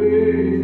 be.